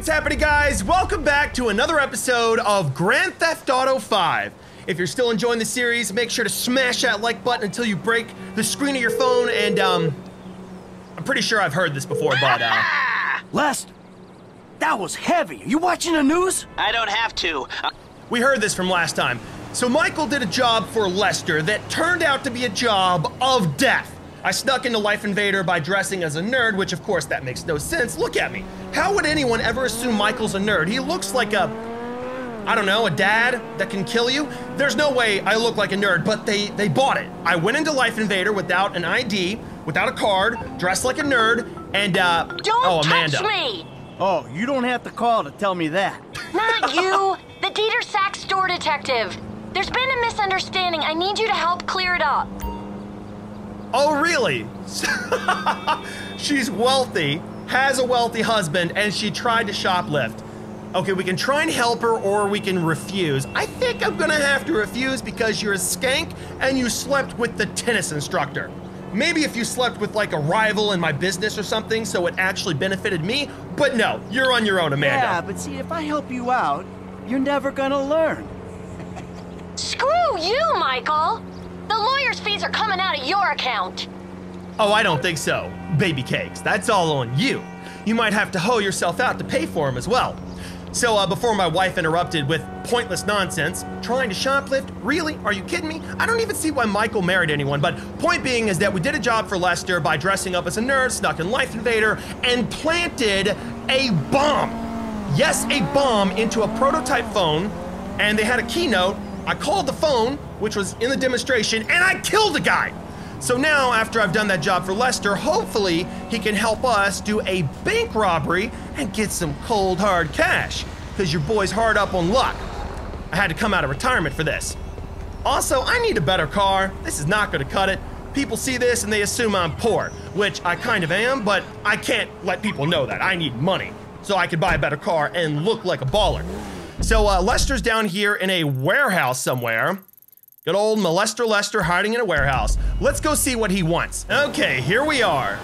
what's happening, guys? Welcome back to another episode of Grand Theft Auto 5. If you're still enjoying the series, make sure to smash that like button until you break the screen of your phone. And um, I'm pretty sure I've heard this before, but uh, Lester, that was heavy. Are you watching the news? I don't have to. Uh, we heard this from last time. So Michael did a job for Lester that turned out to be a job of death. I snuck into Life Invader by dressing as a nerd, which of course that makes no sense. Look at me. How would anyone ever assume Michael's a nerd? He looks like a I don't know, a dad that can kill you? There's no way I look like a nerd, but they they bought it. I went into Life Invader without an ID, without a card, dressed like a nerd, and uh Don't oh Amanda. touch me! Oh, you don't have to call to tell me that. Not you! The Didier Sachs store detective! There's been a misunderstanding. I need you to help clear it up. Oh, really? She's wealthy, has a wealthy husband, and she tried to shoplift. Okay, we can try and help her or we can refuse. I think I'm gonna have to refuse because you're a skank and you slept with the tennis instructor. Maybe if you slept with like a rival in my business or something so it actually benefited me, but no, you're on your own, Amanda. Yeah, but see, if I help you out, you're never gonna learn. Screw you, Michael! The lawyer's fees are coming out of your account. Oh, I don't think so. Baby cakes, that's all on you. You might have to hoe yourself out to pay for them as well. So, uh, before my wife interrupted with pointless nonsense, trying to shoplift? Really? Are you kidding me? I don't even see why Michael married anyone, but point being is that we did a job for Lester by dressing up as a nerd, snuck in Life Invader, and planted a bomb. Yes, a bomb into a prototype phone, and they had a keynote. I called the phone, which was in the demonstration, and I killed a guy. So now, after I've done that job for Lester, hopefully he can help us do a bank robbery and get some cold hard cash. Because your boy's hard up on luck. I had to come out of retirement for this. Also, I need a better car. This is not gonna cut it. People see this and they assume I'm poor, which I kind of am, but I can't let people know that. I need money so I can buy a better car and look like a baller. So uh, Lester's down here in a warehouse somewhere. Good old molester Lester hiding in a warehouse. Let's go see what he wants. Okay, here we are.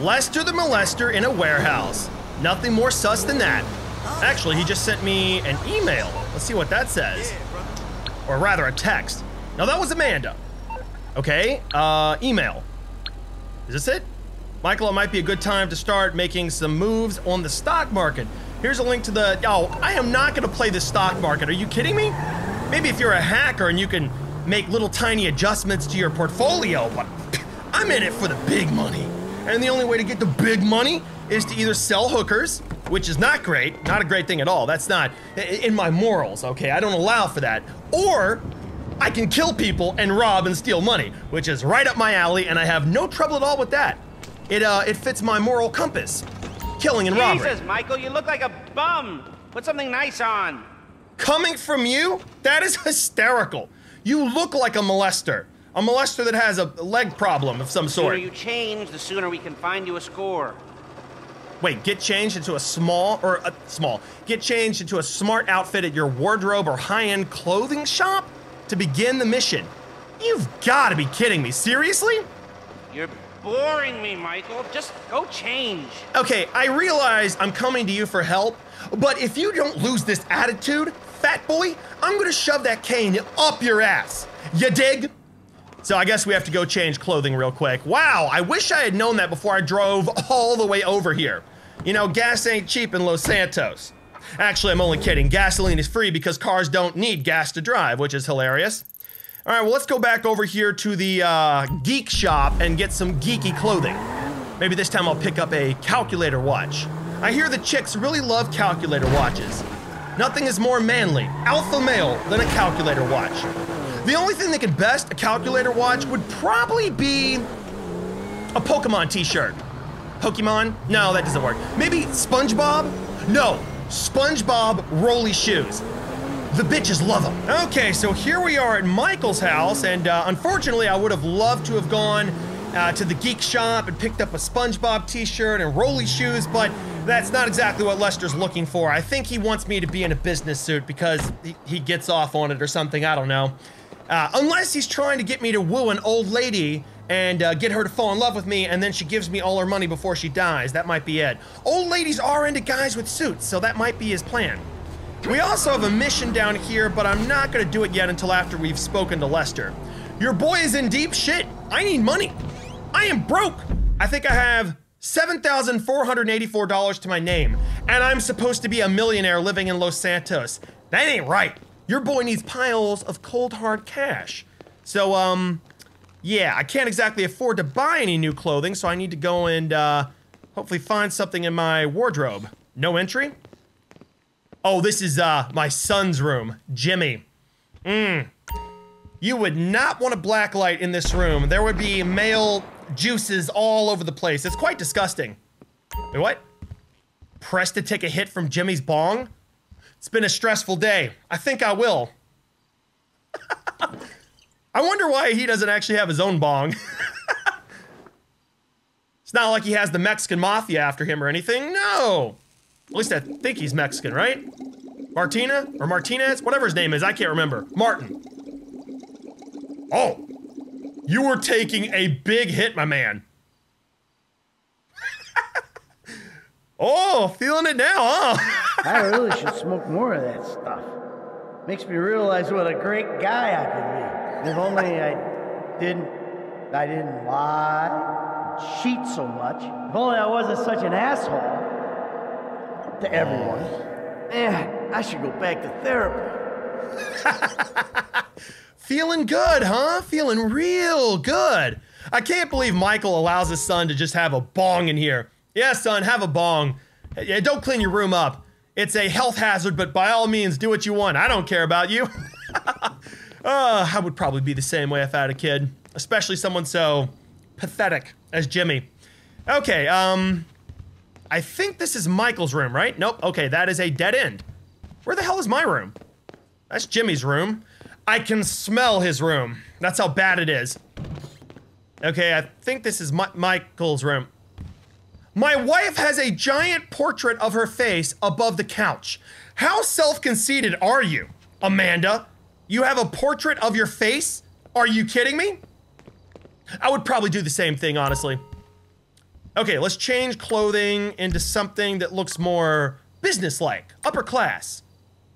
Lester the molester in a warehouse. Nothing more sus than that. Actually, he just sent me an email. Let's see what that says. Or rather, a text. Now that was Amanda. Okay, uh, email. Is this it? Michael, it might be a good time to start making some moves on the stock market. Here's a link to the. Oh, I am not going to play the stock market. Are you kidding me? Maybe if you're a hacker and you can make little tiny adjustments to your portfolio, but I'm in it for the big money. And the only way to get the big money is to either sell hookers, which is not great, not a great thing at all. That's not in my morals, okay? I don't allow for that. Or I can kill people and rob and steal money, which is right up my alley, and I have no trouble at all with that. It uh, it fits my moral compass. Killing and robbery. Jesus, Michael, you look like a bum. Put something nice on. Coming from you? That is hysterical. You look like a molester. A molester that has a leg problem of some The sooner you change, the sooner we can find you a score. Wait, get changed into a small or a small. Get changed into a smart outfit at your wardrobe or high-end clothing shop to begin the mission. You've got to be kidding me. Seriously? You're boring me, Michael. Just go change. Okay, I realize I'm coming to you for help, but if you don't lose this attitude, fat boy, I'm gonna shove that cane up your ass. You dig? So I guess we have to go change clothing real quick. Wow, I wish I had known that before I drove all the way over here. You know, gas ain't cheap in Los Santos. Actually, I'm only kidding. Gasoline is free because cars don't need gas to drive, which is hilarious. All right, well, let's go back over here to the uh, geek shop and get some geeky clothing. Maybe this time I'll pick up a calculator watch. I hear the chicks really love calculator watches. Nothing is more manly, alpha male, than a calculator watch. The only thing that could best a calculator watch would probably be a Pokemon t-shirt. Pokemon? No, that doesn't work. Maybe SpongeBob? No, SpongeBob Rolly shoes. The bitches love them. Okay, so here we are at Michael's house, and uh, unfortunately, I would have loved to have gone uh, to the geek shop and picked up a SpongeBob t-shirt and Rolly shoes, but that's not exactly what Lester's looking for. I think he wants me to be in a business suit because he, he gets off on it or something. I don't know. Uh, unless he's trying to get me to woo an old lady and uh, get her to fall in love with me, and then she gives me all her money before she dies. That might be it. Old ladies are into guys with suits, so that might be his plan. We also have a mission down here, but I'm not gonna do it yet until after we've spoken to Lester. Your boy is in deep shit. I need money. I am broke. I think I have $7,484 to my name, and I'm supposed to be a millionaire living in Los Santos. That ain't right. Your boy needs piles of cold hard cash. So, um, yeah, I can't exactly afford to buy any new clothing, so I need to go and, uh, hopefully find something in my wardrobe. No entry? Oh, this is, uh, my son's room, Jimmy. Mmm. You would not want a black light in this room. There would be male juices all over the place. It's quite disgusting. Wait, what? Press to take a hit from Jimmy's bong? It's been a stressful day. I think I will. I wonder why he doesn't actually have his own bong. it's not like he has the Mexican mafia after him or anything. No. At least I think he's Mexican, right? Martina or Martinez, whatever his name is, I can't remember. Martin. Oh, you were taking a big hit, my man. oh, feeling it now, huh? I really should smoke more of that stuff. Makes me realize what a great guy I could be. If only I didn't, I didn't lie, and cheat so much. If only I wasn't such an asshole to everyone. Oh. Man, I should go back to therapy. Feeling good, huh? Feeling real good. I can't believe Michael allows his son to just have a bong in here. Yeah, son, have a bong. Don't clean your room up. It's a health hazard, but by all means, do what you want. I don't care about you. uh, I would probably be the same way if I had a kid, especially someone so pathetic as Jimmy. Okay, um, I think this is Michael's room, right? Nope. Okay, that is a dead end. Where the hell is my room? That's Jimmy's room. I can smell his room. That's how bad it is. Okay, I think this is Mi Michael's room. My wife has a giant portrait of her face above the couch. How self-conceited are you, Amanda? You have a portrait of your face? Are you kidding me? I would probably do the same thing, honestly. Okay, let's change clothing into something that looks more businesslike, upper class.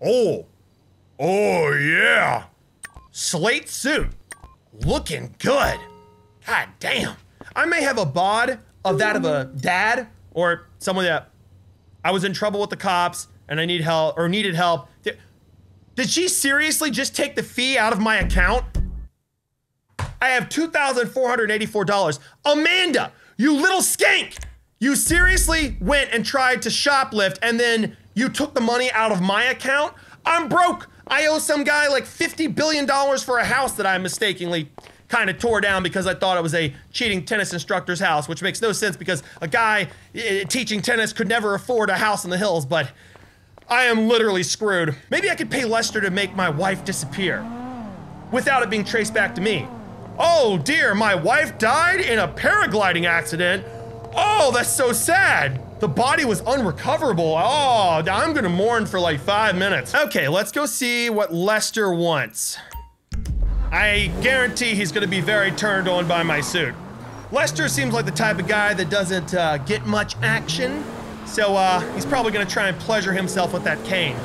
Oh, oh yeah. Slate suit. Looking good. God damn. I may have a bod of that of a dad or someone that I was in trouble with the cops and I need help or needed help. Did, she seriously just take the fee out of my account? I have $2,484. Amanda, you little skank! You seriously went and tried to shoplift and then you took the money out of my account? I'm broke. I owe some guy like $50 billion for a house that I mistakenly kind of tore down because I thought it was a cheating tennis instructor's house, which makes no sense because a guy uh, teaching tennis could never afford a house in the hills, but I am literally screwed. Maybe I could pay Lester to make my wife disappear without it being traced back to me. Oh dear, my wife died in a paragliding accident. Oh, that's so sad. The body was unrecoverable. Oh, I'm gonna mourn for like five minutes. Okay, let's go see what Lester wants. I guarantee he's gonna be very turned on by my suit. Lester seems like the type of guy that doesn't uh, get much action, so uh, he's probably gonna try and pleasure himself with that cane.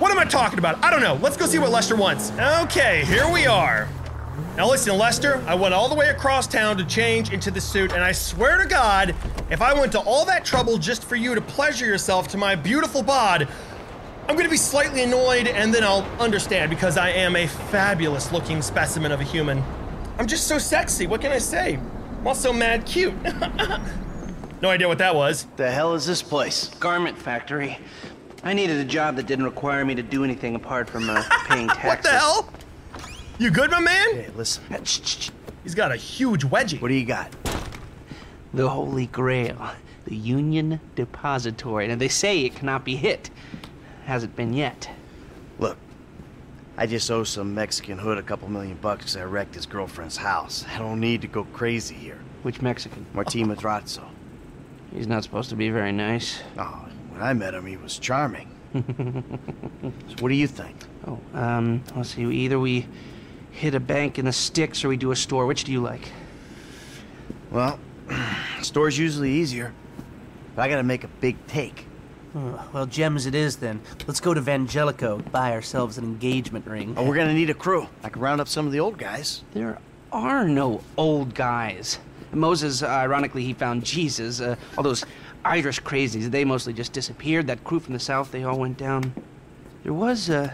What am I talking about? I don't know. Let's go see what Lester wants. Okay, here we are. Now listen, Lester, I went all the way across town to change into the suit, and I swear to God, if I went to all that trouble just for you to pleasure yourself to my beautiful bod, I'm gonna be slightly annoyed and then I'll understand because I am a fabulous looking specimen of a human. I'm just so sexy, what can I say? I'm also mad cute. no idea what that was. The hell is this place? Garment factory. I needed a job that didn't require me to do anything apart from uh, paying taxes. What the hell? You good, my man? Hey, listen. He's got a huge wedgie. What do you got? The Holy Grail, the Union Depository. And they say it cannot be hit. Hasn't been yet. Look, I just owe some Mexican hood a couple million bucks because I wrecked his girlfriend's house. I don't need to go crazy here. Which Mexican? Martin Madrazo. He's not supposed to be very nice. Oh, when I met him, he was charming. so what do you think? Oh, um, let's see. Either we hit a bank in the sticks or we do a store. Which do you like? Well, store's usually easier. But I gotta make a big take. Well, gems it is then. Let's go to Vangelico, buy ourselves an engagement ring. Oh, we're gonna need a crew. I can round up some of the old guys. There are no old guys. Moses, uh, ironically, he found Jesus. Uh, all those Irish crazies, they mostly just disappeared. That crew from the south, they all went down. There was uh,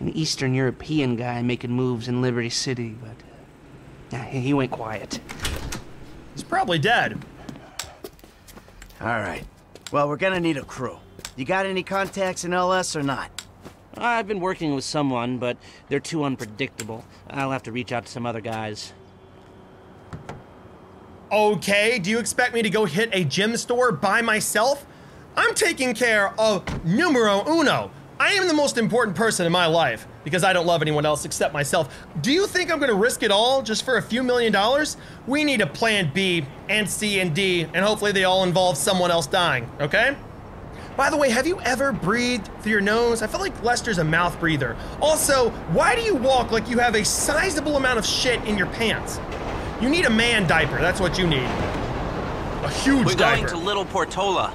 an Eastern European guy making moves in Liberty City, but uh, he went quiet. He's probably dead. All right. Well, we're gonna need a crew. You got any contacts in LS or not? I've been working with someone, but they're too unpredictable. I'll have to reach out to some other guys. Okay, do you expect me to go hit a gym store by myself? I'm taking care of numero uno. I am the most important person in my life because I don't love anyone else except myself. Do you think I'm gonna risk it all just for a few million dollars? We need a plan B and C and D, and hopefully they all involve someone else dying, okay? By the way, have you ever breathed through your nose? I feel like Lester's a mouth breather. Also, why do you walk like you have a sizable amount of shit in your pants? You need a man diaper, that's what you need. A huge diaper. We're going to Little Portola.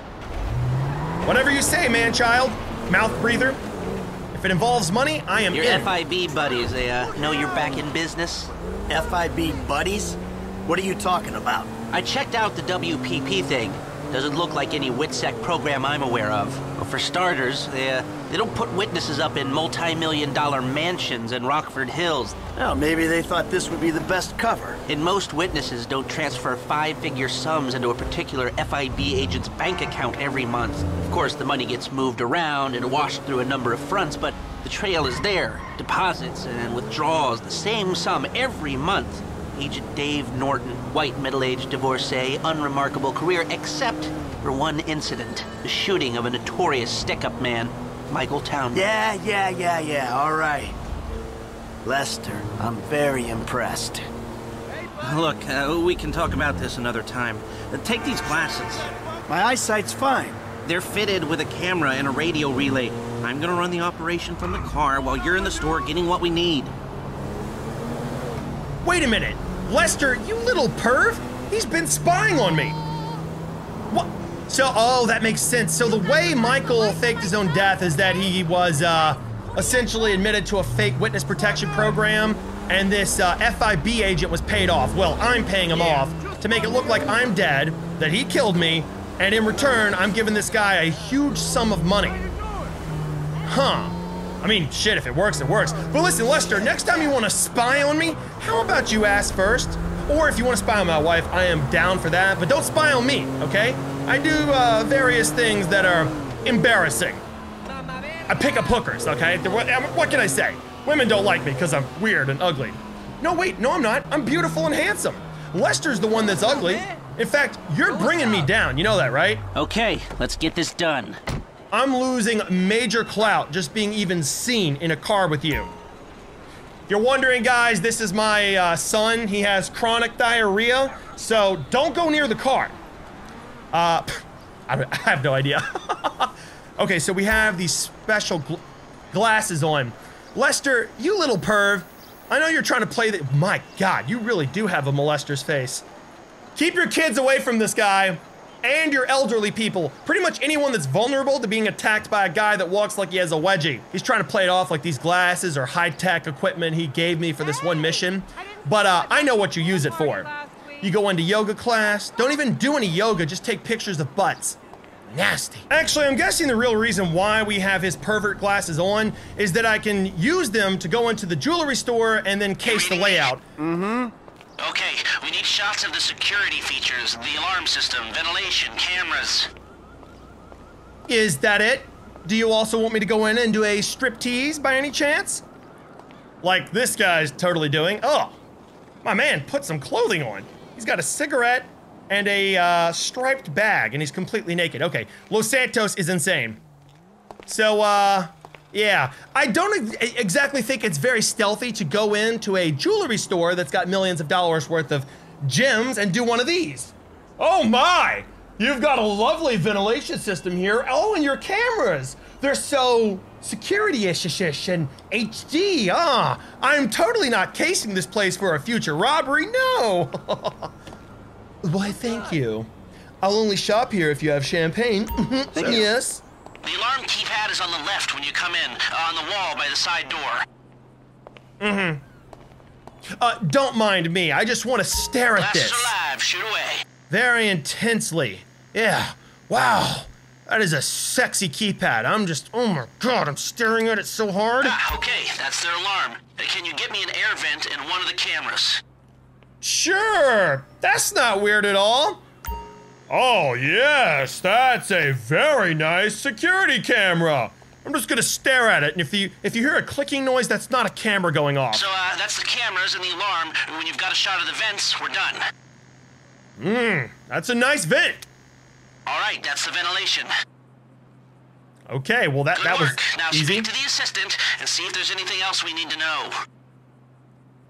Whatever you say, man child. Mouth breather. If it involves money, I am Your in. FIB buddies, they uh, know you're back in business? FIB buddies? What are you talking about? I checked out the WPP thing. Doesn't look like any WITSEC program I'm aware of. Well, for starters, they, uh, they don't put witnesses up in multi-million dollar mansions in Rockford Hills. Well, maybe they thought this would be the best cover. And most witnesses don't transfer five-figure sums into a particular FIB agent's bank account every month. Of course, the money gets moved around and washed through a number of fronts, but the trail is there. Deposits and withdrawals, the same sum every month. Agent Dave Norton, white middle-aged divorcee, unremarkable career, except for one incident, the shooting of a notorious stick-up man, Michael Townley. Yeah, yeah, yeah, yeah, all right. Lester, I'm very impressed. Look, uh, we can talk about this another time. Uh, take these glasses. My eyesight's fine. They're fitted with a camera and a radio relay. I'm gonna run the operation from the car while you're in the store getting what we need. Wait a minute. Lester, you little perv. He's been spying on me. What? So, oh, that makes sense. So the way Michael faked his own death is that he was uh, essentially admitted to a fake witness protection program, and this uh, FIB agent was paid off. Well, I'm paying him off to make it look like I'm dead, that he killed me, and in return, I'm giving this guy a huge sum of money. Huh. I mean, shit, if it works, it works. But listen, Lester, next time you want to spy on me, how about you ask first? Or if you want to spy on my wife, I am down for that, but don't spy on me, okay? I do uh, various things that are embarrassing. I pick up hookers, okay? What, what can I say? Women don't like me because I'm weird and ugly. No, wait, no, I'm not. I'm beautiful and handsome. Lester's the one that's ugly. In fact, you're bringing me down. You know that, right? Okay, let's get this done. I'm losing major clout just being even seen in a car with you. If you're wondering, guys, this is my uh, son. He has chronic diarrhea, so don't go near the car. Uh, I have no idea. okay, so we have these special gl- glasses on. Lester, you little perv. I know you're trying to play the. My God, you really do have a molester's face. Keep your kids away from this guy and your elderly people. Pretty much anyone that's vulnerable to being attacked by a guy that walks like he has a wedgie. He's trying to play it off like these glasses or high tech equipment he gave me for this one mission. But uh, I know what you use it for. You go into yoga class, don't even do any yoga, just take pictures of butts. Nasty. Actually, I'm guessing the real reason why we have his pervert glasses on is that I can use them to go into the jewelry store and then case the layout. Okay, we need shots of the security features, the alarm system, ventilation, cameras. Is that it? Do you also want me to go in and do a strip tease by any chance? Like this guy's totally doing. Oh, my man put some clothing on. He's got a cigarette and a uh, striped bag, and he's completely naked. Okay, Los Santos is insane. So, uh, yeah, I don't ex- exactly think it's very stealthy to go into a jewelry store that's got millions of dollars worth of gems and do one of these. Oh my! You've got a lovely ventilation system here. Oh, and your cameras. They're so security-ish and HD. Ah, I'm totally not casing this place for a future robbery. No. Why, thank you. I'll only shop here if you have champagne. Yes. The alarm keypad is on the left when you come in, uh, on the wall by the side door. Mm-hmm. Uh, don't mind me. I just want to stare at this are live. Shoot away. very intensely. Yeah. Wow. That is a sexy keypad. I'm just, oh my god, I'm staring at it so hard. Ah, okay, that's their alarm. Can you get me an air vent in one of the cameras? Sure. That's not weird at all. Oh, yes, that's a very nice security camera. I'm just gonna stare at it, and if you if you hear a clicking noise, that's not a camera going off. So, uh, that's the cameras and the alarm. When you've got a shot of the vents, we're done. Mmm, that's a nice vent. All right, that's the ventilation. Okay, well that Good that was work. Now easy. speak to the assistant and see if there's anything else we need to know.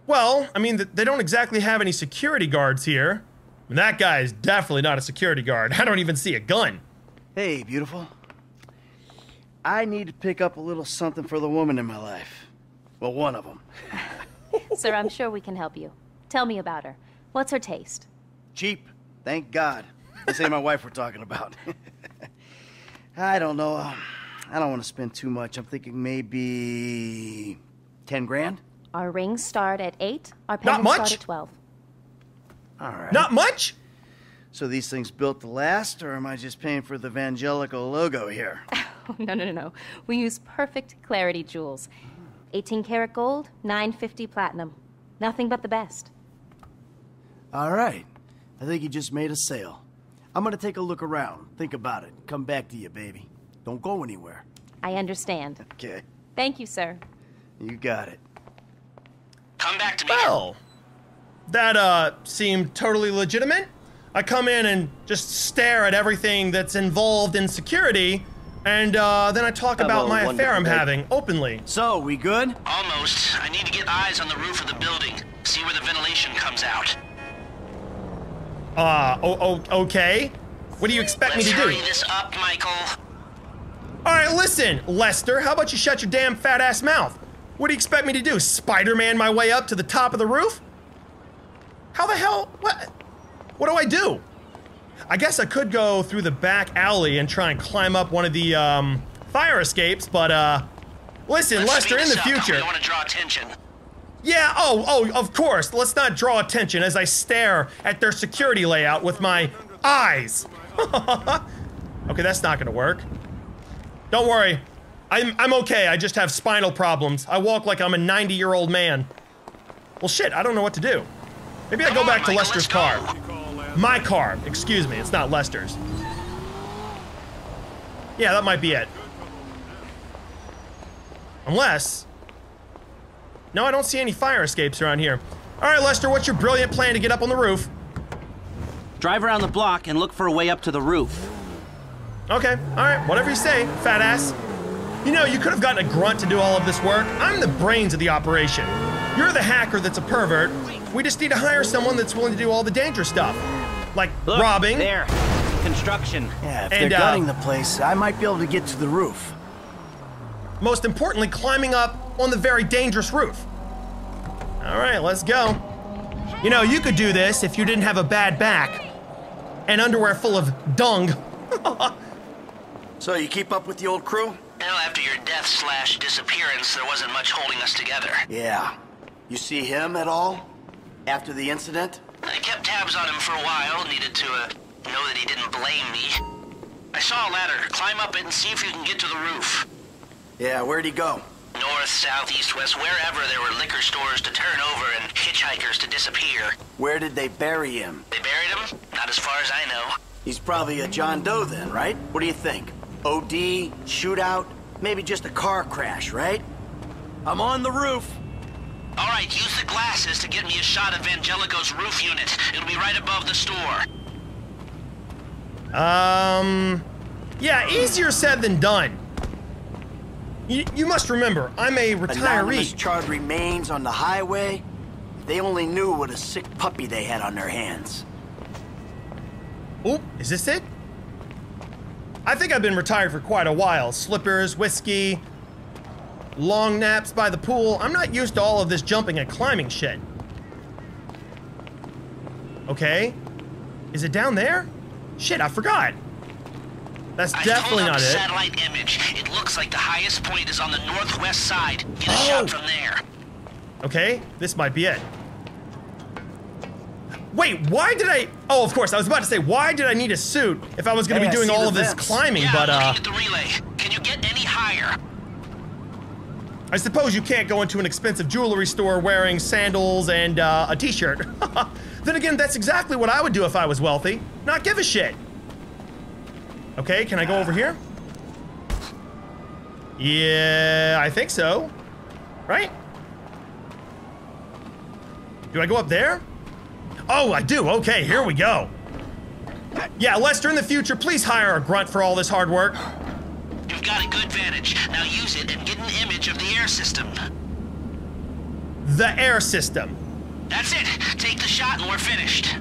Well, I mean, they don't exactly have any security guards here. And that guy is definitely not a security guard. I don't even see a gun. Hey, beautiful. I need to pick up a little something for the woman in my life. Well, one of them. Sir, I'm sure we can help you. Tell me about her. What's her taste? Cheap. Thank God. This ain't my wife we're talking about. I don't know. um, I don't want to spend too much. I'm thinking maybe 10 grand? Our rings start at 8, our Not pendants much. start at 12. All right. Not much? So these things built to last, or am I just paying for the Vangelico logo here? Oh, no, no, no, no. We use perfect clarity jewels. 18 karat gold, 950 platinum. Nothing but the best. All right. I think you just made a sale. I'm gonna take a look around, think about it, come back to you, baby. Don't go anywhere. I understand. Okay. Thank you, sir. You got it. Come back to me. Well, that uh seemed totally legitimate. I come in and just stare at everything that's involved in security, and uh, then I talk Have about my affair I'm day. having openly. So, we good? Almost. I need to get eyes on the roof of the building. See where the ventilation comes out. Uh, oh, oh, okay. What do you expect Let's me to do? hurry this up, Michael. All right, listen, Lester, how about you shut your damn fat ass mouth? What do you expect me to do? Spider Man my way up to the top of the roof? How the hell? What? What do I do? I guess I could go through the back alley and try and climb up one of the um, fire escapes, but uh, listen, Let's Lester, in the up. Future. want to draw attention. Yeah, oh, oh, of course. Let's not draw attention as I stare at their security layout with my eyes. okay, that's not gonna work. Don't worry. I'm, I'm okay. I just have spinal problems. I walk like I'm a 90 year old man. Well, shit, I don't know what to do. Maybe I go back to Lester's car. My car. Excuse me, it's not Lester's. Yeah, that might be it. Unless. No, I don't see any fire escapes around here. All right, Lester, what's your brilliant plan to get up on the roof? Drive around the block and look for a way up to the roof. Okay, all right, whatever you say, fat ass. You know, you could have gotten a grunt to do all of this work. I'm the brains of the operation. You're the hacker that's a pervert. We just need to hire someone that's willing to do all the dangerous stuff. Like Look, robbing. There. Construction. Yeah, if And, they're uh, gutting the place, I might be able to get to the roof. most importantly, climbing up on the very dangerous roof. All right, let's go. You know, you could do this if you didn't have a bad back and underwear full of dung. So, you keep up with the old crew? Well, after your death slash disappearance, there wasn't much holding us together. Yeah. You see him at all? After the incident? I kept tabs on him for a while, needed to uh, know that he didn't blame me. I saw a ladder. Climb up it and see if you can get to the roof. Yeah, where'd he go? North, south, east, west, wherever there were liquor stores to turn over and hitchhikers to disappear. Where did they bury him? They buried him? Not as far as I know. He's probably a John Doe then, right? What do you think? OD, shootout, maybe just a car crash, right? I'm on the roof. All right, use the glasses to get me a shot of Vangelico's roof unit. It'll be right above the store. Um, yeah, easier said than done. You, you must remember, I'm a retiree. Anonymous retiree. charred remains on the highway. They only knew what a sick puppy they had on their hands. Oop, is this it? I think I've been retired for quite a while. Slippers, whiskey, long naps by the pool. I'm not used to all of this jumping and climbing shit. Okay. Is it down there? Shit, I forgot. That's I definitely pulled up not a it. satellite image. It looks like the highest point is on the northwest side. Get a Oh. shot from there. Okay, this might be it. Wait, why did I? Oh, of course, I was about to say, why did I need a suit if I was going to Hey, be doing all of this vents. climbing? yeah, but I'm uh, looking at the relay. Can you get any higher? I suppose you can't go into an expensive jewelry store wearing sandals and uh, a t-shirt. then again, that's exactly what I would do if I was wealthy. Not give a shit. Okay, can I go over here? Yeah, I think so. Right? Do I go up there? Oh, I do. Okay, here we go. Yeah, Lester, in the future, please hire a grunt for all this hard work. You've got a good vantage. Now use it and get an image of the air system. The air system. That's it. Take the shot and we're finished.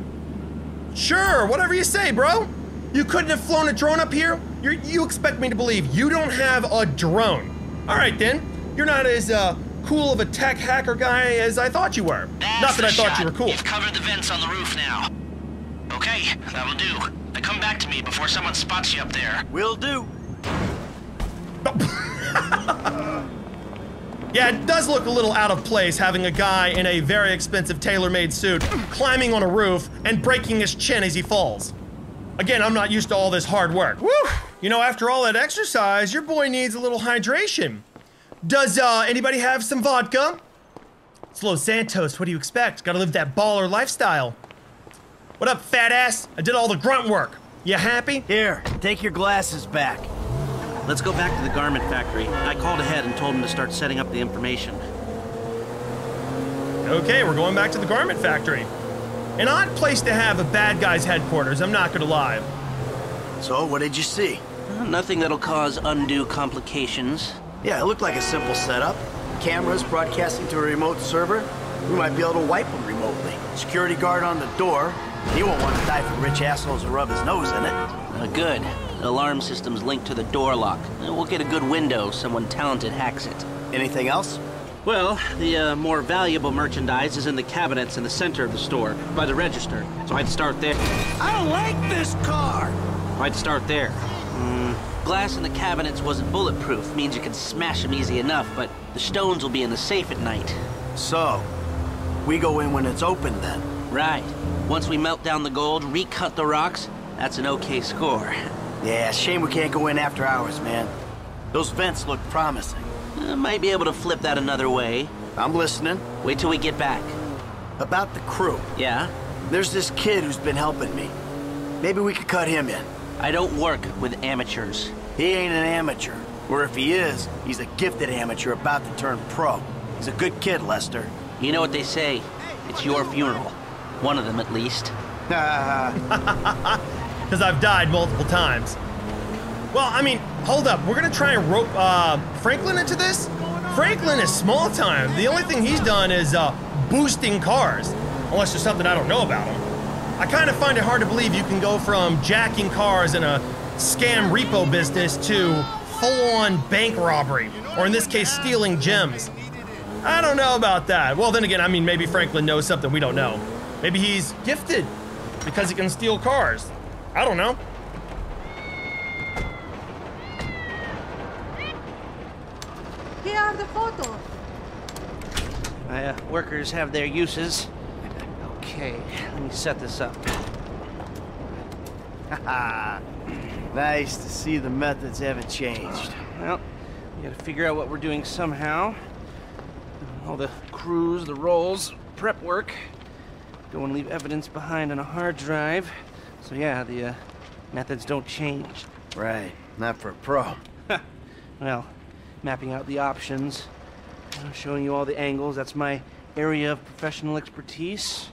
Sure, whatever you say, bro. You couldn't have flown a drone up here? You're, you expect me to believe you don't have a drone. All right, then. You're not as uh, cool of a tech hacker guy as I thought you were. That's not that the I thought you were cool. You've covered the vents on the roof now. Okay, that'll do. Now come back to me before someone spots you up there. Will do. Yeah, it does look a little out of place having a guy in a very expensive tailor-made suit climbing on a roof and breaking his chin as he falls. Again, I'm not used to all this hard work. Woo! You know, after all that exercise, your boy needs a little hydration. Does uh, anybody have some vodka? It's Los Santos. What do you expect? Gotta live that baller lifestyle. What up, fat ass? I did all the grunt work. You happy? Here, take your glasses back. Let's go back to the garment factory. I called ahead and told him to start setting up the information. Okay, we're going back to the garment factory. An odd place to have a bad guy's headquarters, I'm not gonna lie. So, what did you see? Uh, Nothing that'll cause undue complications. Yeah, it looked like a simple setup. Cameras broadcasting to a remote server. We might be able to wipe them remotely. Security guard on the door. He won't want to die for rich assholes who rub his nose in it. Uh, good. Alarm system's linked to the door lock. We'll get a good window. Someone talented hacks it. Anything else? Well, the uh, more valuable merchandise is in the cabinets in the center of the store, by the register. So I'd start there. I don't like this car. I'd start there. Mm, glass in the cabinets wasn't bulletproof, means you can smash them easy enough, but the stones will be in the safe at night. So, we go in when it's open then. Right. Once we melt down the gold, recut the rocks, that's an okay score. Yeah, shame we can't go in after hours, man. Those vents look promising. Uh, might be able to flip that another way. I'm listening. Wait till we get back. About the crew. Yeah? There's this kid who's been helping me. Maybe we could cut him in. I don't work with amateurs. He ain't an amateur. Or if he is, he's a gifted amateur about to turn pro. He's a good kid, Lester. You know what they say. It's your funeral. One of them, at least. because I've died multiple times. Well, I mean, hold up. We're gonna try and rope uh, Franklin into this. Franklin is small time. The only thing he's done is uh, boosting cars, unless there's something I don't know about him. I kind of find it hard to believe you can go from jacking cars in a scam repo business to full-on bank robbery, or in this case, stealing gems. I don't know about that. Well, then again, I mean, maybe Franklin knows something we don't know. Maybe he's gifted because he can steal cars. I don't know. Here are the photos. My uh, workers have their uses. Okay, let me set this up. nice to see the methods haven't changed. Well, we gotta figure out what we're doing somehow. All the crews, the rolls, prep work. Don't want to leave evidence behind on a hard drive. So yeah, the uh, methods don't change. Right, not for a pro. Well, mapping out the options, showing you all the angles. That's my area of professional expertise.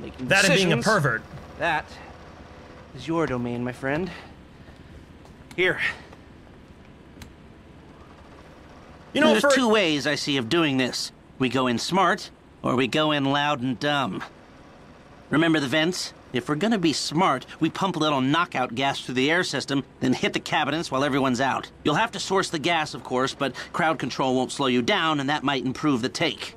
Making That and being a pervert. That is your domain, my friend. Here. You know, There's for two ways I see of doing this. We go in smart, or we go in loud and dumb. Remember the vents? If we're gonna be smart, we pump a little knockout gas through the air system, then hit the cabinets while everyone's out. You'll have to source the gas, of course, but crowd control won't slow you down, and that might improve the take.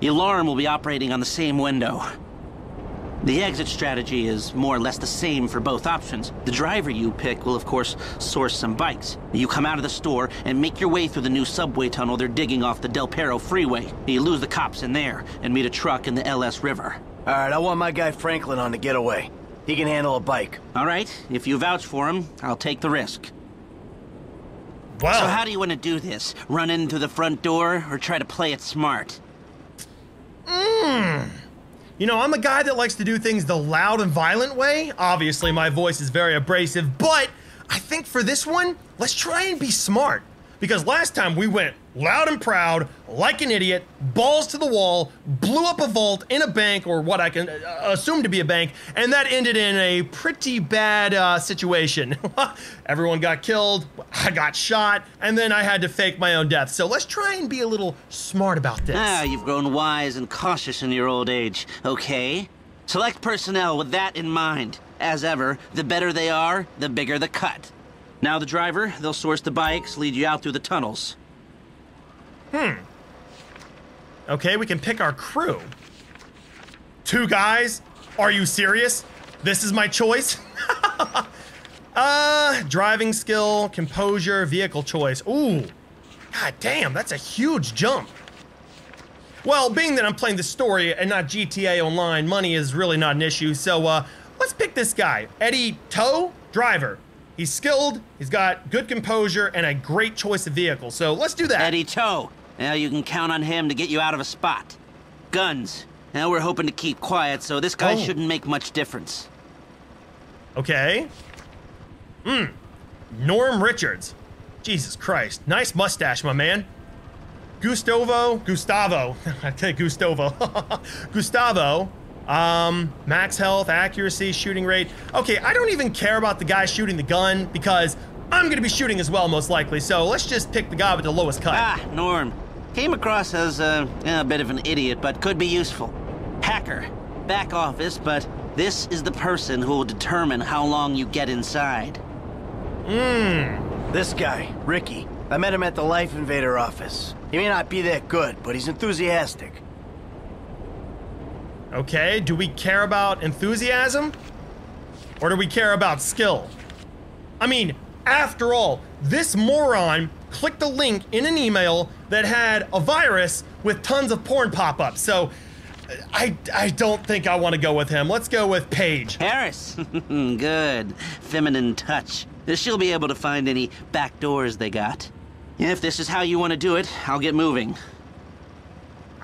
The alarm will be operating on the same window. The exit strategy is more or less the same for both options. The driver you pick will, of course, source some bikes. You come out of the store and make your way through the new subway tunnel they're digging off the Del Perro freeway. You lose the cops in there and meet a truck in the LS River. All right, I want my guy Franklin on the getaway. He can handle a bike. All right, if you vouch for him, I'll take the risk. Wow. So how do you want to do this? Run in through the front door or try to play it smart? Mm. You know, I'm a guy that likes to do things the loud and violent way. Obviously, my voice is very abrasive, but I think for this one, let's try and be smart. Because last time we went loud and proud, like an idiot, balls to the wall, blew up a vault in a bank, or what I can uh, assume to be a bank, and that ended in a pretty bad uh, situation. Everyone got killed, I got shot, and then I had to fake my own death. So let's try and be a little smart about this. Ah, you've grown wise and cautious in your old age. Okay. Select personnel with that in mind. As ever, the better they are, the bigger the cut. Now the driver, they'll source the bikes, lead you out through the tunnels. Hmm. Okay, we can pick our crew. Two guys? Are you serious? This is my choice? uh, driving skill, composure, vehicle choice. Ooh. God damn, that's a huge jump. Well, being that I'm playing the story and not GTA Online, money is really not an issue. So, uh, let's pick this guy. Eddie Toh, driver. He's skilled, he's got good composure, and a great choice of vehicle. So, let's do that. Eddie Toh. Now you can count on him to get you out of a spot. Guns. Now we're hoping to keep quiet, so this guy Oh. shouldn't make much difference. Okay. Hmm. Norm Richards. Jesus Christ. Nice mustache, my man. Gustavo. Gustavo. I take Gustavo. Gustavo. Um, max health, accuracy, shooting rate. Okay, I don't even care about the guy shooting the gun because I'm gonna be shooting as well, most likely. So let's just pick the guy with the lowest cut. Ah, Norm. Came across as uh, a bit of an idiot, but could be useful. Hacker. Back office, but this is the person who will determine how long you get inside. Mmm. This guy, Ricky. I met him at the Life Invader office. He may not be that good, but he's enthusiastic. Okay, do we care about enthusiasm? Or do we care about skill? I mean, after all, this moron clicked a link in an email that had a virus with tons of porn pop ups. So I, I don't think I want to go with him. Let's go with Paige. Harris. Good. Feminine touch. She'll be able to find any back doors they got. If this is how you want to do it, I'll get moving.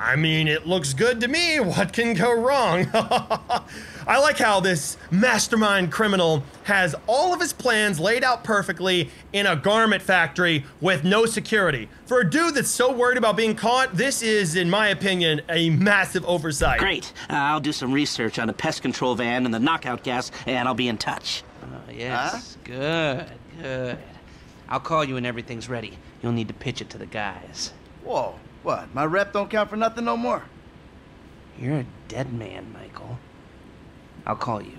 I mean, it looks good to me. What can go wrong? I like how this mastermind criminal has all of his plans laid out perfectly in a garment factory with no security. For a dude that's so worried about being caught, this is, in my opinion, a massive oversight. Great. Uh, I'll do some research on the pest control van and the knockout gas, and I'll be in touch. Oh, yes. Good, good. I'll call you when everything's ready. You'll need to pitch it to the guys. Whoa, what? My rep don't count for nothing no more? You're a dead man, Michael. I'll call you.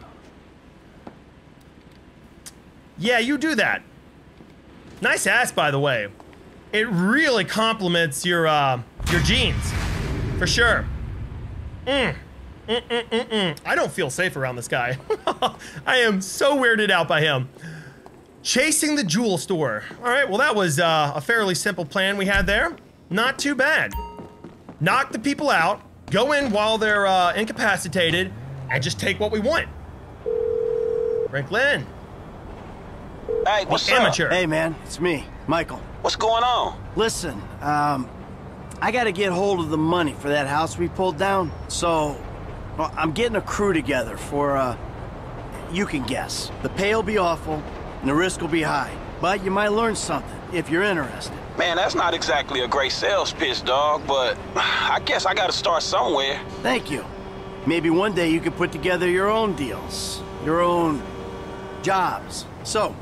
Yeah, you do that. Nice ass, by the way. It really complements your uh, your jeans, for sure. Mm. Mm, mm, mm, mm. I don't feel safe around this guy. I am so weirded out by him. Chasing the jewel store. All right, well that was uh, a fairly simple plan we had there. Not too bad. Knock the people out, go in while they're uh, incapacitated, and just take what we want. Franklin, Hey, what's the up? amateur. Hey, man, it's me, Michael. What's going on? Listen, um, I gotta get hold of the money for that house we pulled down, so well, I'm getting a crew together for, uh, you can guess. The pay will be awful, and the risk will be high, but you might learn something if you're interested. Man, that's not exactly a great sales pitch, dog, but I guess I gotta start somewhere. Thank you. Maybe one day you could put together your own deals, your own jobs. So,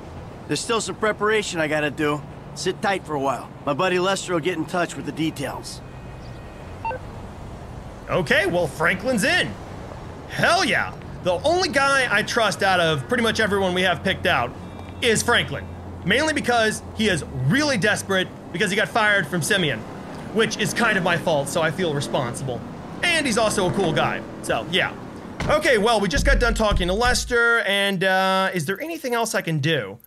there's still some preparation I gotta do. Sit tight for a while. My buddy Lester will get in touch with the details. Okay, well, Franklin's in. Hell yeah. The only guy I trust out of pretty much everyone we have picked out is Franklin. Mainly because he is really desperate because he got fired from Simeon, which is kind of my fault, so I feel responsible. And he's also a cool guy, so yeah. Okay, well, we just got done talking to Lester, and uh, is there anything else I can do?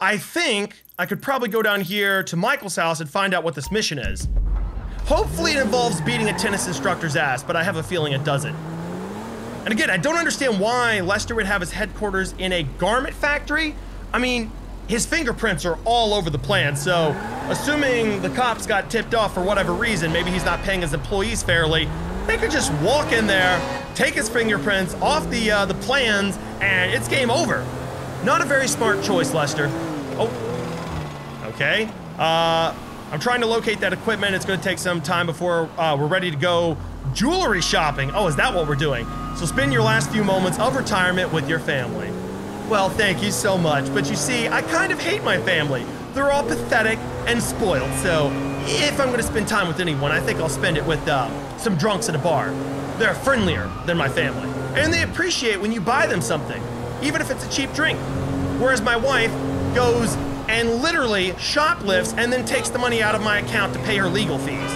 I think I could probably go down here to Michael's house and find out what this mission is. Hopefully it involves beating a tennis instructor's ass, but I have a feeling it doesn't. And again, I don't understand why Lester would have his headquarters in a garment factory. I mean, his fingerprints are all over the plan, so assuming the cops got tipped off for whatever reason, maybe he's not paying his employees fairly, they could just walk in there, take his fingerprints off the uh, the plans, and it's game over. Not a very smart choice, Lester. Oh, okay. Uh, I'm trying to locate that equipment. It's going to take some time before uh, we're ready to go jewelry shopping. Oh, is that what we're doing? So spend your last few moments of retirement with your family. Well, thank you so much. But you see, I kind of hate my family. They're all pathetic and spoiled. So if I'm going to spend time with anyone, I think I'll spend it with uh, some drunks at a bar. They're friendlier than my family. And they appreciate when you buy them something, even if it's a cheap drink. Whereas my wife goes and literally shoplifts and then takes the money out of my account to pay her legal fees.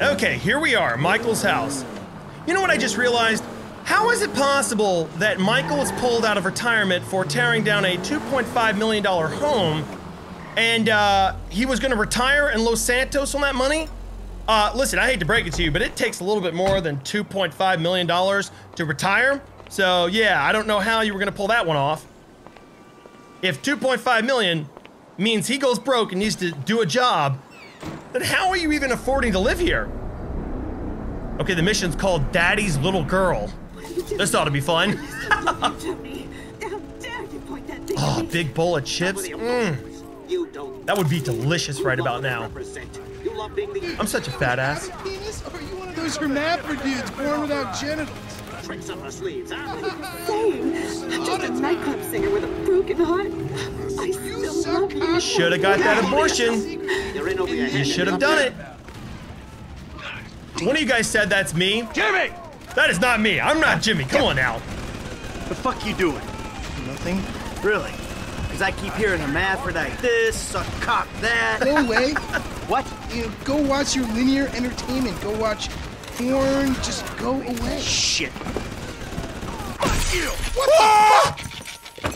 Okay, here we are, Michael's house. You know what I just realized? How is it possible that Michael was pulled out of retirement for tearing down a $2.5 million home and uh, he was going to retire in Los Santos on that money? Uh, listen, I hate to break it to you, but it takes a little bit more than $2.5 million to retire. So, yeah, I don't know how you were going to pull that one off. If 2.5 million means he goes broke and needs to do a job, then how are you even affording to live here? Okay, the mission's called Daddy's Little Girl. This ought to be fun. oh, big bowl of chips. Mm. That would be delicious right about now. I'm such a fat ass. Penis, or are you one of those hermaphrodites born without genitals? Tricks up her sleeves, huh? Same. I'm just a nightclub singer with a broken heart. I still love you. Should have got that abortion. You should have done it. One of you guys said that's me. Jimmy! That is not me. I'm not Jimmy. Come on now. The fuck you doing? Nothing. Really? Because I keep hearing hermaphrodite this, suck cock that. Go away. What? You know, go watch your linear entertainment. Go watch porn. Just go away. Shit. Fuck you. What the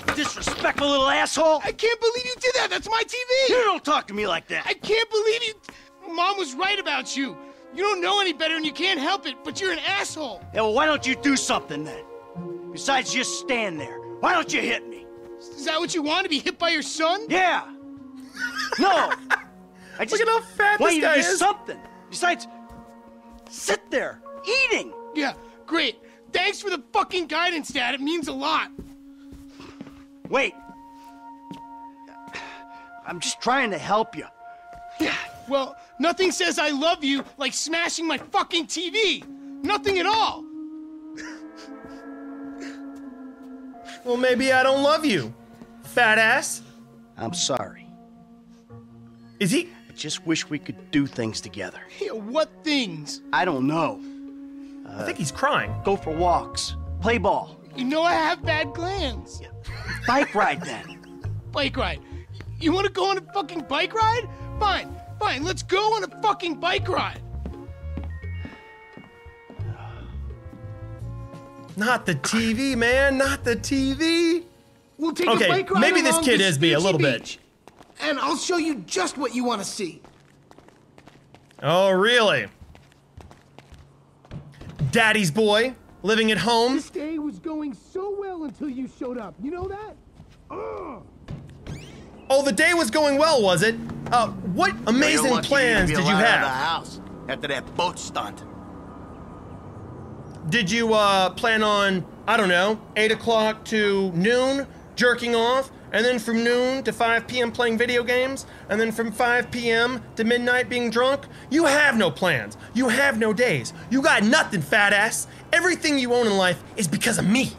fuck? Disrespectful little asshole. I can't believe you did that. That's my TV. You don't talk to me like that. I can't believe you. Mom was right about you. You don't know any better and you can't help it, but you're an asshole. Yeah, well, why don't you do something then? Besides just stand there. Why don't you hit me? Is that what you want to be hit by your son? Yeah. No. I just Look at how fat want this you guy to do is. something. Besides, sit there eating. Yeah, great. Thanks for the fucking guidance, Dad. It means a lot. Wait. I'm just trying to help you. Yeah, well, nothing says I love you like smashing my fucking TV. Nothing at all. Well, maybe I don't love you, fat ass. I'm sorry. Is he? I just wish we could do things together. Yeah, what things? I don't know. I think he's crying. Go for walks. Play ball. You know I have bad glands. Bike ride then. Bike ride. You want to go on a fucking bike ride? Fine, fine. Let's go on a fucking bike ride. Not the TV, man. Not the TV. We'll take Okay, a bike ride maybe this kid is me a little bit. Beach, And I'll show you just what you want to see. Oh, really? Daddy's boy, living at home. This day was going so well until you showed up. You know that? Ugh. Oh, the day was going well, was it? Uh, what amazing plans did you have? house after that boat stunt. Did you uh, plan on, I don't know, 8 o'clock to noon, jerking off, and then from noon to 5 p.m. playing video games, and then from 5 p.m. to midnight being drunk? You have no plans. You have no days. You got nothing, fat ass. Everything you own in life is because of me.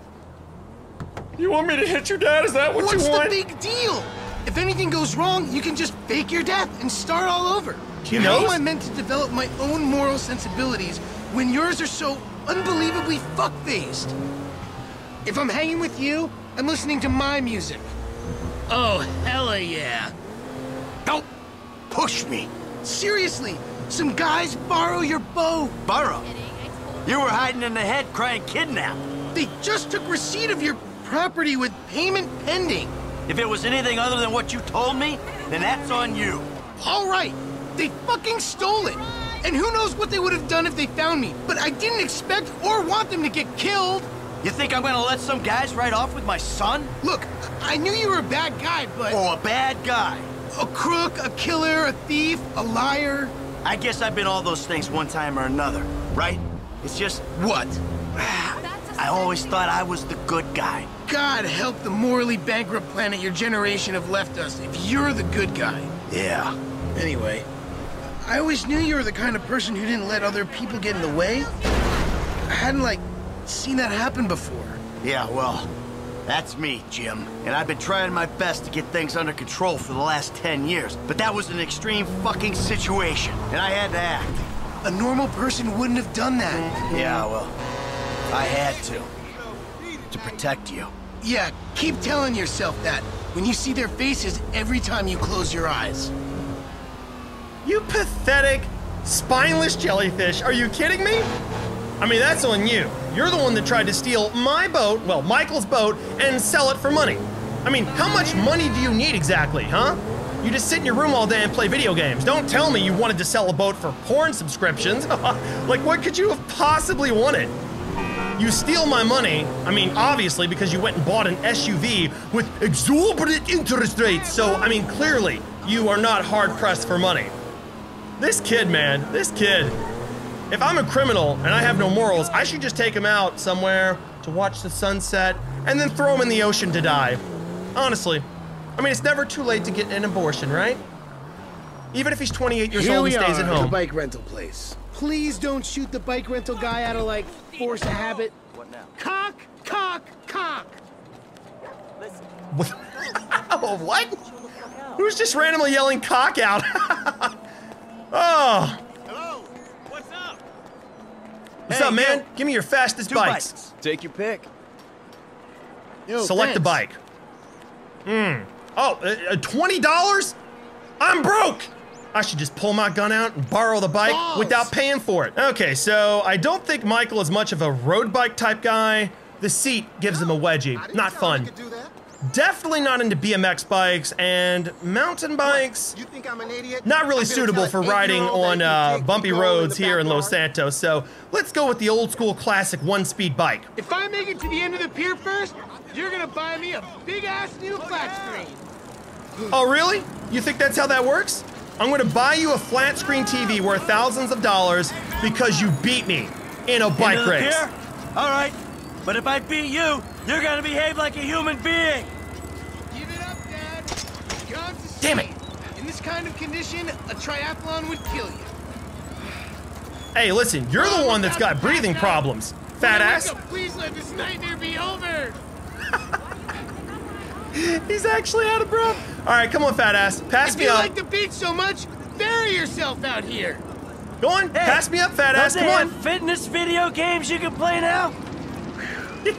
You want me to hit your dad? Is that what What's you want? What's the big deal? If anything goes wrong, you can just fake your death and start all over. He How knows? am I meant to develop my own moral sensibilities when yours are so unbelievably fuck-faced? If I'm hanging with you, I'm listening to my music. Oh, hella yeah. Don't push me. Seriously, some guys borrow your bow. Borrow? You were hiding in the head crying kidnap. They just took receipt of your property with payment pending. If it was anything other than what you told me, then that's on you. All right, they fucking stole it. And who knows what they would have done if they found me. But I didn't expect or want them to get killed. You think I'm gonna let some guys ride off with my son? Look, I knew you were a bad guy, but... Oh, a bad guy. A crook, a killer, a thief, a liar. I guess I've been all those things one time or another, right? It's just, What? I always thought I was the good guy. God help the morally bankrupt planet your generation have left us if you're the good guy. Yeah. Anyway, I always knew you were the kind of person who didn't let other people get in the way. I hadn't, like, seen that happen before. Yeah, well, that's me, Jim. And I've been trying my best to get things under control for the last 10 years. But that was an extreme fucking situation, and I had to act. A normal person wouldn't have done that. Yeah, well, I had to. To protect you. Yeah, keep telling yourself that when you see their faces every time you close your eyes. You pathetic, spineless jellyfish. Are you kidding me? I mean, that's on you. You're the one that tried to steal my boat, well, Michael's boat, and sell it for money. I mean, how much money do you need exactly, huh? You just sit in your room all day and play video games. Don't tell me you wanted to sell a boat for porn subscriptions. like, what could you have possibly wanted? You steal my money, I mean, obviously, because you went and bought an SUV with exorbitant interest rates. So, I mean, clearly, you are not hard pressed for money. This kid, man, this kid. If I'm a criminal and I have no morals, I should just take him out somewhere to watch the sunset and then throw him in the ocean to die. Honestly. I mean, it's never too late to get an abortion, right? Even if he's 28 years Here old and stays are at at the bike rental place. Please don't shoot the bike rental guy out of like force a habit. What now? Cock, cock, cock. oh, what? Who's just randomly yelling cock out? oh. Hello. What's up? What's Hey, up, man? you. Give me your fastest Two bikes. bikes. Take your pick. Yo, Select the bike. Hmm. Oh, uh, uh, $20? I'm broke! I should just pull my gun out and borrow the bike Balls. without paying for it. Okay, so I don't think Michael is much of a road bike type guy. The seat gives him a wedgie. Not fun. Definitely not into BMX bikes and mountain bikes. You think I'm an idiot? Not really suitable for riding on uh, bumpy roads the here in Los? Santos. So let's go with the old school classic one speed bike. If I make it to the end of the pier first, you're gonna buy me a big ass new flat screen. Oh, really? You think that's how that works? I'm gonna buy you a flat screen TV worth thousands of dollars because you beat me in a bike Into the race. pier? All right. But if I beat you, you're gonna behave like a human being. Give it up, Dad. Gone to Damn it. In this kind of condition, a triathlon would kill you. Hey, listen, you're the one that's got breathing problems, fat ass. Please let this nightmare be over. He's actually out of breath. All right, come on, fat ass. Pass If me you up. like the beach so much, bury yourself out here. Go on, pass me up, fat ass. Don't Come on. fitness video games you can play now? Into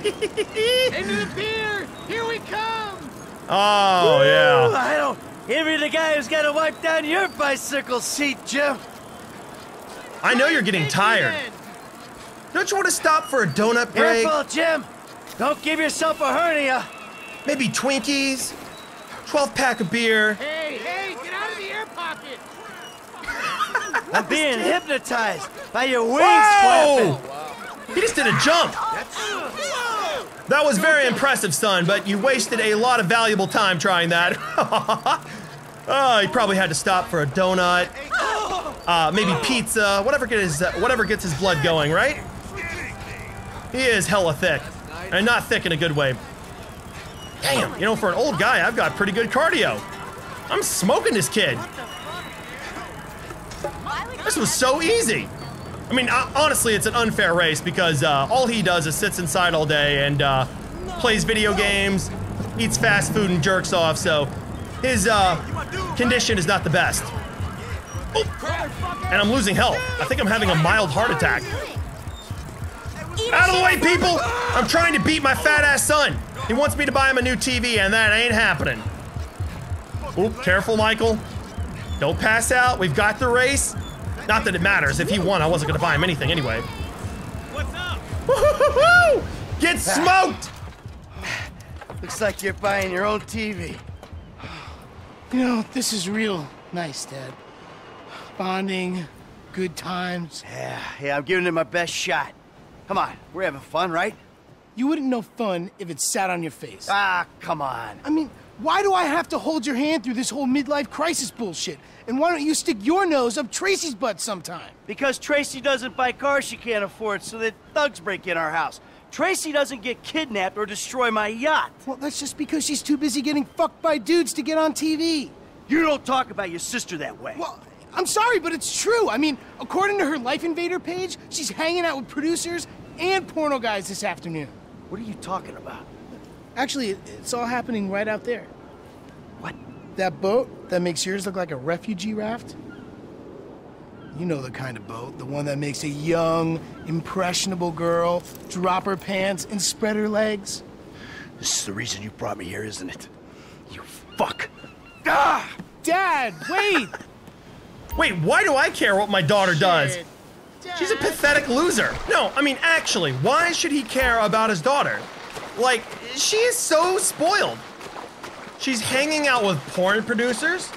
the pier. Here we come. Oh Ooh, yeah. I don't envy the guy who's got to wipe down your bicycle seat, Jim. I know you're getting tired. Don't you want to stop for a donut break? Careful, Jim. Don't give yourself a hernia. Maybe Twinkies, 12 pack of beer. Hey, hey, get out of the air pocket. I'm being hypnotized by your wings Whoa! flapping. He just did a jump. That was very impressive, son, but you wasted a lot of valuable time trying that. oh, he probably had to stop for a donut, uh, maybe pizza, whatever gets his, uh, whatever gets his blood going, right? He is hella thick, and not thick in a good way. Damn, you know, for an old guy, I've got pretty good cardio. I'm smoking this kid. This was so easy. I mean, honestly, it's an unfair race because uh, all he does is sits inside all day and uh, plays video games, eats fast food, and jerks off. So his uh, condition is not the best. Oh, and I'm losing health. I think I'm having a mild heart attack. Out of the way, people! I'm trying to beat my fat ass son. He wants me to buy him a new TV, and that ain't happening. Oop, careful, Michael. Don't pass out. We've got the race. Not that it matters. If he won, I wasn't gonna buy him anything anyway. What's up? Woo-hoo-hoo-hoo! Get ah. smoked! Looks like you're buying your own TV. You know, this is real nice, Dad. Bonding, good times. Yeah, yeah, I'm giving it my best shot. Come on, we're having fun, right? You wouldn't know fun if it sat on your face. Ah, come on. I mean, why do I have to hold your hand through this whole midlife crisis bullshit? And why don't you stick your nose up Tracy's butt sometime? Because Tracy doesn't buy cars she can't afford so that thugs break in our house. Tracy doesn't get kidnapped or destroy my yacht. Well, that's just because she's too busy getting fucked by dudes to get on TV. You don't talk about your sister that way. Well, I'm sorry, but it's true. I mean, according to her Life Invader page, she's hanging out with producers and porno guys this afternoon. What are you talking about? Actually, it's all happening right out there. What? That boat that makes yours look like a refugee raft? You know the kind of boat, the one that makes a young, impressionable girl drop her pants and spread her legs. This is the reason you brought me here, isn't it? You fuck. Ah! Dad, wait! Wait, why do I care what my daughter does? She's a pathetic loser. No, I mean, actually, why should he care about his daughter? Like, she is so spoiled. She's hanging out with porn producers.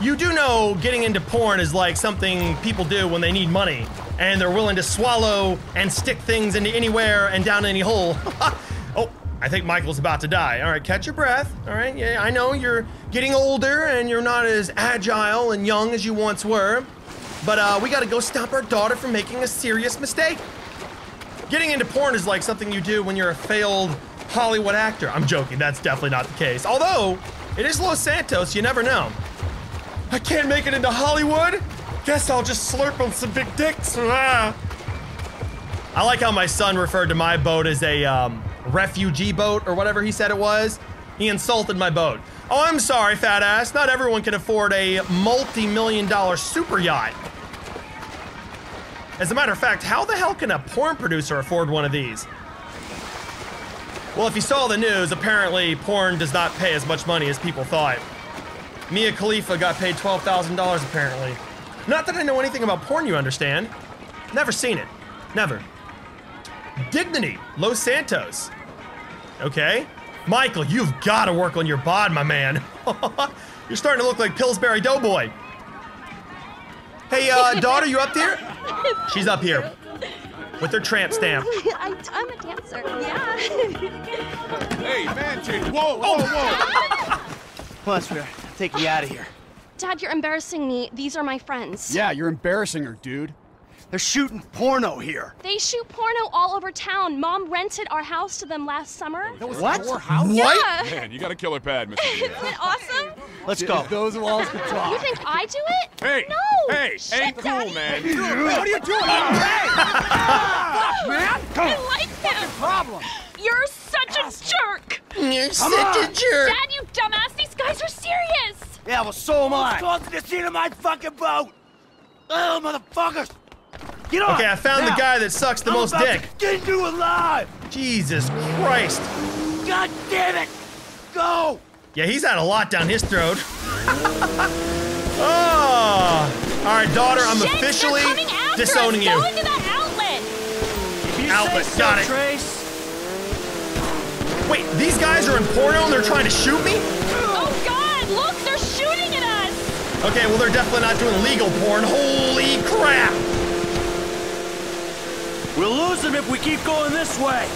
You do know getting into porn is like something people do when they need money and they're willing to swallow and stick things into anywhere and down any hole. oh, I think Michael's about to die. All right, catch your breath. All right, yeah, I know you're getting older and you're not as agile and young as you once were, but uh, we gotta go stop our daughter from making a serious mistake. Getting into porn is like something you do when you're a failed Hollywood actor. I'm joking, that's definitely not the case. Although, it is Los Santos, you never know. I can't make it into Hollywood? Guess I'll just slurp on some big dicks. Ah. I like how my son referred to my boat as a um, refugee boat or whatever he said it was. He insulted my boat. Oh, I'm sorry, fat ass. Not everyone can afford a multi million dollar super yacht. As a matter of fact, how the hell can a porn producer afford one of these? Well, if you saw the news, apparently porn does not pay as much money as people thought. Mia Khalifa got paid $12,000 apparently. Not that I know anything about porn, you understand. Never seen it. Never. Dignity, Los Santos. Okay. Michael, you've got to work on your bod, my man. You're starting to look like Pillsbury Doughboy. Hey, uh, daughter, you up there? She's up here. With her tramp stamp. I, I'm a dancer. Yeah. Hey, man, change. Whoa, whoa, oh. whoa. Come on, sweetheart. Take me out of here. Dad, you're embarrassing me. These are my friends. Yeah, you're embarrassing her, dude. They're shooting porno here. They shoot porno all over town. Mom rented our house to them last summer. What? Your house? Yeah. Man, you got a killer pad, Mr. Isn't it awesome? Let's go. If those walls could You think I do it? Hey, No. hey, Shit, ain't cool, Daddy. man. What are you doing? Hey! Fuck, man! I like him. Problem. You're such a jerk. You're such a jerk. Dad, you dumbass. These guys are serious. Yeah, well, so am I. Go to the scene of my fucking boat. Oh, motherfuckers. Get on. Okay, I found Now. the guy that sucks the I'm most about dick. To get you alive. Jesus Christ. God damn it. Go. Yeah, he's had a lot down his throat. oh. All right, daughter, I'm Shit, officially they're coming after disowning us. you. Go into that outlet. If you Outlet, say so, got it. Trace. Wait, these guys are in porno and they're trying to shoot me? Oh God! Look, they're shooting at us. Okay, well, they're definitely not doing legal porn. Holy crap! We'll lose them if we keep going this way.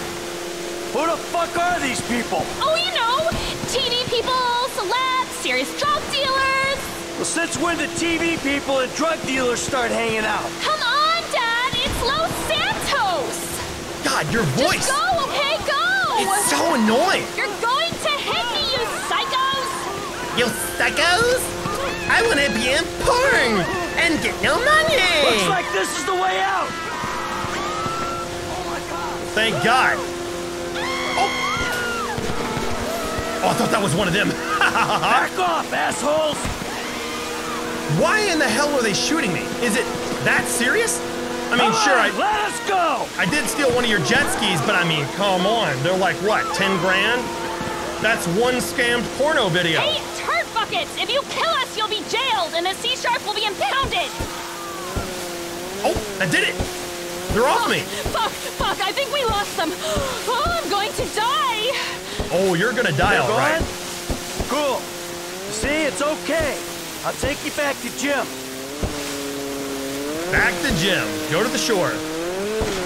Who the fuck are these people? Oh, you know, TV people, celebs, serious drug dealers. Well, since when did TV people and drug dealers start hanging out? Come on, Dad. It's Los Santos. God, your voice! Just go, okay? Go. It's so annoying! You're going to hit me, You psychos. You psychos? I wanna be in porn and get no money! Looks like this is the way out. Thank God. Oh. Oh, I thought that was one of them. Back off, assholes! Why in the hell were they shooting me? Is it that serious? I mean, Come sure, on, I let us go. I did steal one of your jet skis, but I mean, come on. They're like what, 10 grand? That's one scammed porno video. Hey, turd buckets! If you kill us, you'll be jailed, and the Seashark will be impounded. Oh, I did it. They're off me. Fuck! Fuck! I think we lost them. Oh, I'm going to die. Oh, you're gonna die, They're all right. gone? Cool. See, it's okay. I'll take you back to Jim. Back to Jim. Go to the shore.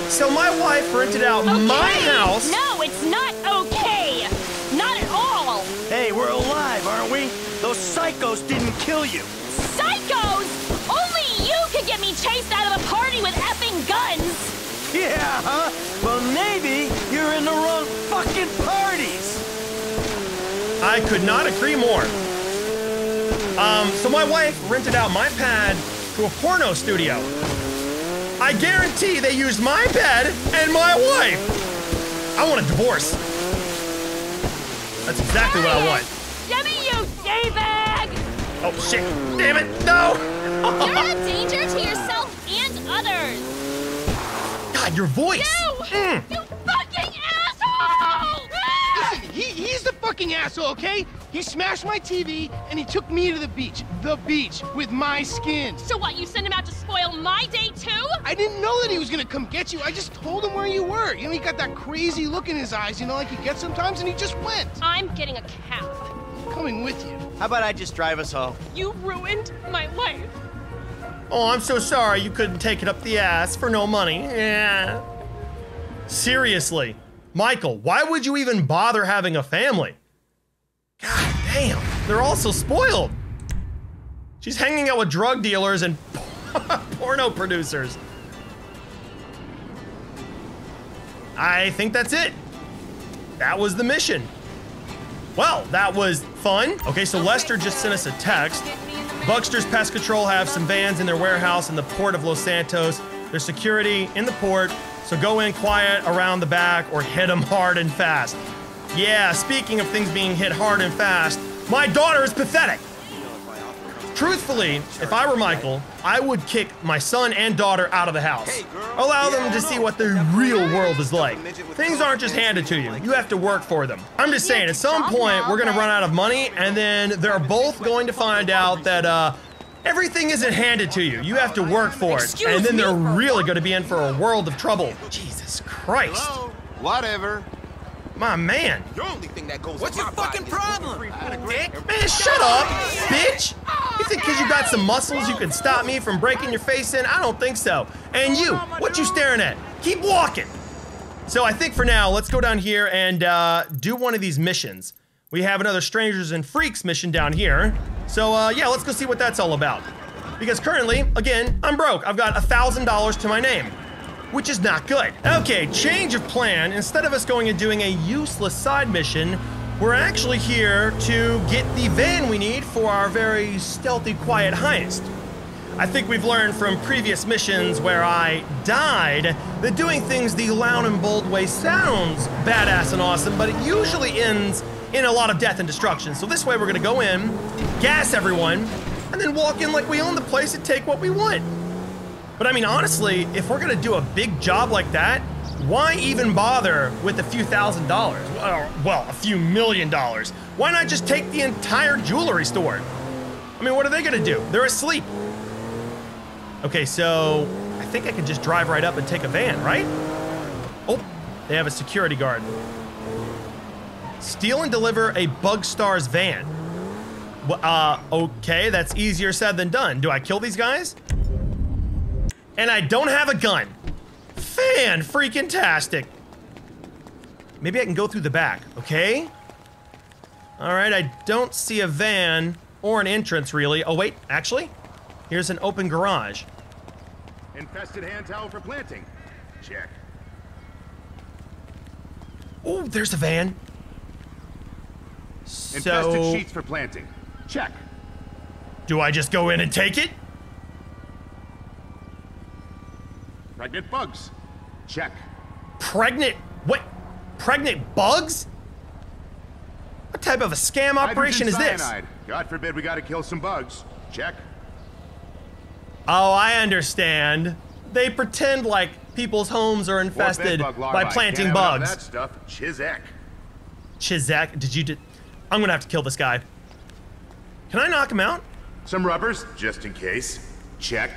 So my wife rented out my house. No, it's not okay. Not at all. Hey, we're alive, aren't we? Those psychos didn't kill you. Psychos! Chased out of a party with effing guns. Yeah, huh? Well, maybe you're in the wrong fucking parties. I could not agree more. Um, so my wife rented out my pad to a porno studio. I guarantee they used my bed and my wife. I want a divorce. That's exactly what I want. Give me you, D-bag! Oh shit! Damn it! No! God, your voice. You! Mm. You fucking asshole! Listen, he, he's the fucking asshole, okay? He smashed my TV and he took me to the beach. The beach with my skin. So what, you sent him out to spoil my day too? I didn't know that he was gonna come get you. I just told him where you were. You know, he got that crazy look in his eyes, you know, like he gets sometimes, and he just went. I'm getting a cab. Coming with you. How about I just drive us home? You ruined my life. Oh, I'm so sorry you couldn't take it up the ass for no money. Yeah. Seriously, Michael, why would you even bother having a family? God damn, they're all so spoiled. She's hanging out with drug dealers and porno producers. I think that's it. That was the mission. Well, that was fun. Okay, so Lester just sent us a text. Bugstars Pest Control have some vans in their warehouse in the port of Los Santos. There's security in the port, so go in quiet around the back or hit them hard and fast. Yeah, speaking of things being hit hard and fast, my daughter is pathetic. Truthfully, if I were Michael, I would kick my son and daughter out of the house. Allow them to see what the real world is like. Things aren't just handed to you, you have to work for them. I'm just saying, at some point, we're gonna run out of money, and then they're both going to find out that, uh, Everything isn't handed to you. You have to work for it. And then they're really going to be in for a world of trouble. Jesus Christ. Whatever. My man. Your only thing that goes What's your fucking problem? Dick? Man, shut up, bitch! You think because you got some muscles you can stop me from breaking your face in? I don't think so. And you, what you staring at? Keep walking. So I think for now, let's go down here and uh, do one of these missions. We have another Strangers and Freaks mission down here. So uh, yeah, let's go see what that's all about. Because currently, again, I'm broke. I've got a $1,000 to my name which is not good. Okay, change of plan. Instead of us going and doing a useless side mission, we're actually here to get the van we need for our very stealthy, quiet heist. I think we've learned from previous missions where I died that doing things the loud and bold way sounds badass and awesome, but it usually ends in a lot of death and destruction. So this way we're gonna go in, gas everyone, and then walk in like we own the place and take what we want. But I mean, honestly, if we're gonna do a big job like that, why even bother with a few thousand dollars? Well, a few million dollars. Why not just take the entire jewelry store? I mean, what are they gonna do? They're asleep. Okay, so I think I can just drive right up and take a van, right? Oh, they have a security guard. Steal and deliver a Bugstars van. Uh, okay, that's easier said than done. Do I kill these guys? And I don't have a gun. Fan freaking tastic. Maybe I can go through the back, okay? All right, I don't see a van or an entrance really. Oh, wait, actually, here's an open garage. Infested hand towel for planting. Check. Oh, there's a van. Infested So, sheets for planting. Check. Do I just go in and take it? Pregnant bugs. Check. Pregnant? What? Pregnant bugs? What type of a scam operation is this? God forbid we gotta kill some bugs. Check. Oh, I understand. They pretend like people's homes are infested by planting Can't have enough of bugs. That stuff. Chizek. Chizak, did you? Di- I'm gonna have to kill this guy. Can I knock him out? Some rubbers, just in case. Check.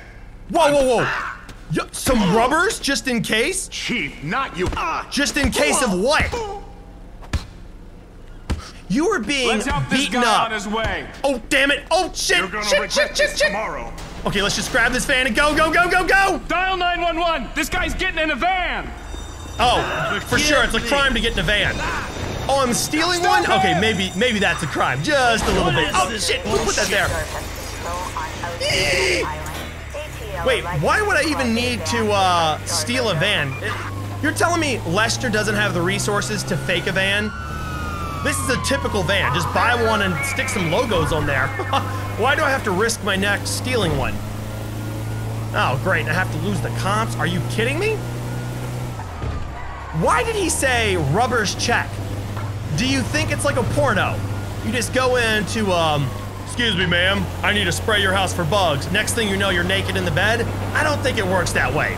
Whoa, whoa, whoa! Yo, some rubbers, just in case. Chief, not you. Ah, just in case of what? You are being Let's help this beaten guy up. on his way. Oh damn it! Oh shit! You're gonna shit! Shit! Shit! Shit! tomorrow. Okay, let's just grab this van and go! Go! Go! Go! Go! Dial 911. This guy's getting in a van. Oh, for sure, it's a crime to get in a van. Oh, I'm stealing one? Okay, maybe maybe that's a crime. Just a little bit. Oh shit! Who put that there? Wait, why would I even need to uh, steal a van? You're telling me Lester doesn't have the resources to fake a van? This is a typical van. Just buy one and stick some logos on there. why do I have to risk my neck stealing one? Oh, great. I have to lose the comps? Are you kidding me? Why did he say rubbers check? Do you think it's like a porno? You just go into, um, excuse me, ma'am, I need to spray your house for bugs. Next thing you know, you're naked in the bed? I don't think it works that way.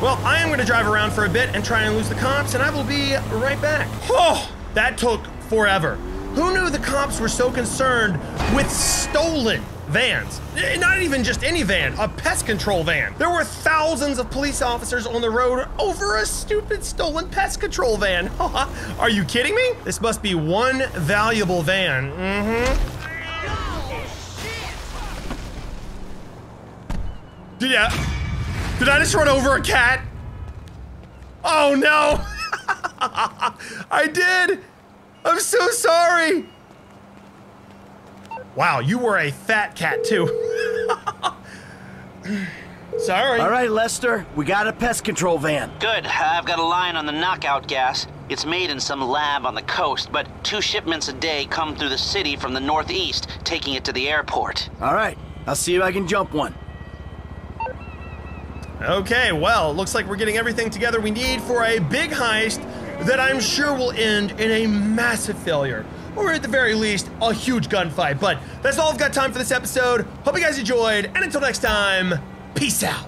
Well, I am gonna drive around for a bit and try and lose the comps, and I will be right back. Oh, that took forever. Who knew the cops were so concerned with stolen vans? Eh, Not even just any van, a pest control van. There were thousands of police officers on the road over a stupid stolen pest control van. Are you kidding me? This must be one valuable van. Mm-hmm. Did ya? Did I just run over a cat? Oh no! I did! I'm so sorry! Wow, you were a fat cat too. sorry. All right, Lester, we got a pest control van. Good. I've got a line on the knockout gas. It's made in some lab on the coast, but two shipments a day come through the city from the northeast, taking it to the airport. All right, I'll see if I can jump one. Okay, well, looks like we're getting everything together we need for a big heist that I'm sure will end in a massive failure. Or at the very least, a huge gunfight. But that's all I've got time for this episode. Hope you guys enjoyed, and until next time, peace out.